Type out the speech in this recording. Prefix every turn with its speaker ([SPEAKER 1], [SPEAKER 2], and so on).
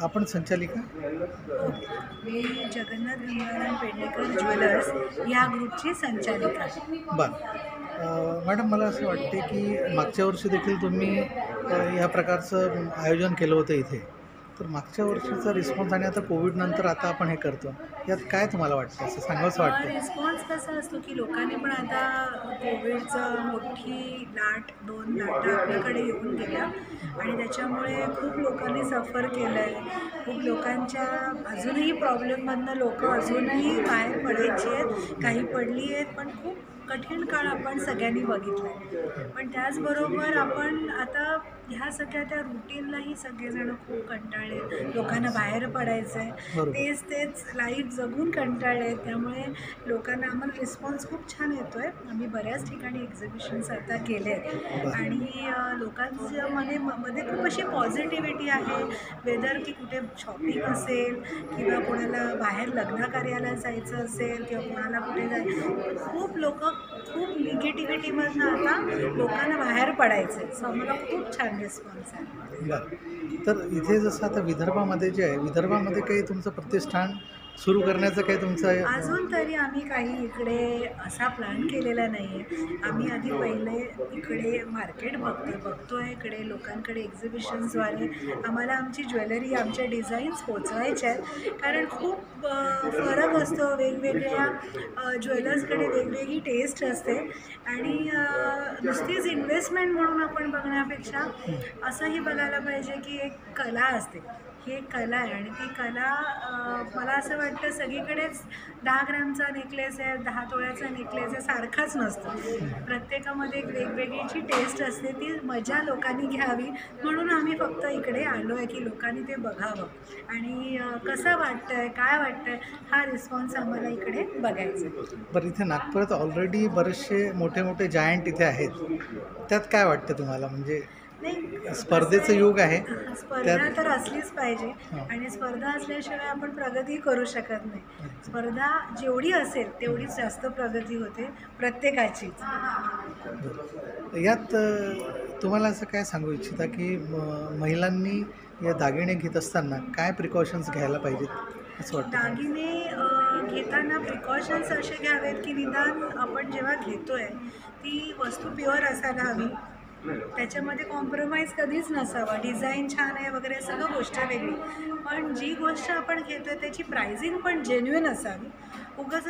[SPEAKER 1] आपण संचालिका?
[SPEAKER 2] मी जगन्नाथ गंगाराम पेडणेकर ज्वेलर्स या ग्रुपची संचालिका.
[SPEAKER 1] बरं. मॅडम मला असं वाटते की मागच्या वर्षी देखील तुम्ही या प्रकारचं आयोजन केलं होतं इथे. तर मागच्या वर्षीचा रिस्पॉन्स आणि आता कोविडनंतर आता आपण हे करतो यात काय तुम्हाला वाटतं? असं सांगावंच वाटतं.
[SPEAKER 2] रिस्पॉन्स कसा असतो की लोकांनी पण आता कोविडचं मोठी लाट दोन लाटा आपल्याकडे येऊन गेल्या आणि त्याच्यामुळे खूप लोकांनी सफर केलं आहे खूप लोकांच्या अजूनही प्रॉब्लेममधनं लोक अजूनही बाहेर पडायची आहेत काही पडली आहेत पण खूप कठीण काळ आपण सगळ्यांनी बघितला आहे पण त्याचबरोबर आपण आता ह्या सगळ्या त्या रुटीनलाही सगळेजण खूप कंटाळले. लोकांना बाहेर पडायचं आहे. तेच तेच लाईफ जगून कंटाळले. त्यामुळे लोकांना आम्हाला रिस्पॉन्स खूप छान येतो आहे आम्ही बऱ्याच ठिकाणी एक्झिबिशन्स आता केले आहेत आणि लोकांच्या मध्ये मध्ये खूप अशी पॉझिटिव्हिटी आहे. वेदर की कुठे शॉपिंग असेल किंवा कोणाला बाहेर लग्न कार्याला जायचं असेल किंवा कोणाला कुठे जाय खूप लोक खूप निगेटिव्हिटीमधनं आता लोकांना बाहेर पडायचं आहे सो आम्हाला खूप छान रिस्पॉन्स आहे.
[SPEAKER 1] बरं. तर इथे जसं आता विदर्भामध्ये जे आहे विदर्भामध्ये काही तुमचं प्रतिष्ठान सुरू करण्याचं काही तुमचं
[SPEAKER 2] अजून तरी आम्ही काही इकडे असा प्लॅन केलेला नाही आहे आम्ही आधी पहिले इकडे मार्केट बघतो बघतोय इकडे लोकांकडे एक्झिबिशन्सद्वारे आम्हाला आमची ज्वेलरी आमच्या डिझाईन्स पोचवायच्या आहेत. कारण खूप फरक असतो. वेगवेगळ्या ज्वेलर्सकडे वेगवेगळी टेस्ट असते. आणि नुसतीच इन्व्हेस्टमेंट म्हणून आपण बघण्यापेक्षा असंही बघायला पाहिजे की एक कला असते. ही एक कला आहे आणि ती कला मला असं वाटतं सगळीकडेच दहा ग्रॅमचा नेकलेस आहे दहा तोळ्याचा नेकलेस आहे सारखाच नसतो. प्रत्येकामध्ये एक वेगवेगळी जी टेस्ट असते ती मजा लोकांनी घ्यावी. म्हणून आम्ही फक्त इकडे आलो आहे की लोकांनी ते बघावं. आणि कसं वाटतं आहे काय वाटतं आहे हा रिस्पॉन्स आम्हाला इकडे बघायचा
[SPEAKER 1] बरं इथे नागपुरात ऑलरेडी बरेचसे मोठे मोठे जायंट इथे आहेत. त्यात काय वाटतं तुम्हाला? म्हणजे
[SPEAKER 2] नाही
[SPEAKER 1] स्पर्धेचं युग आहे.
[SPEAKER 2] स्पर्धा तर असलीच पाहिजे. आणि स्पर्धा असल्याशिवाय आपण प्रगती करू शकत नाही. स्पर्धा जेवढी असेल तेवढीच जास्त प्रगती होते प्रत्येकाचीच
[SPEAKER 1] बरं. यात तुम्हाला असं काय सांगू इच्छिता की महिलांनी या दागिने घेत असताना काय प्रिकॉशन्स घ्यायला पाहिजेत असं वाटतं
[SPEAKER 2] दागिने घेताना प्रिकॉशन्स असे घ्यावेत की निदान आपण जेव्हा घेतोय ती वस्तू प्युअर असायला हवी. त्याच्यामध्ये कॉम्प्रोमाइज कधीच नसावा. डिझाईन छान आहे वगैरे सगळं गोष्ट वेगळी. पण जी गोष्ट आपण घेतो त्याची प्राइसिंग पण जेन्युइन असावी. उगाच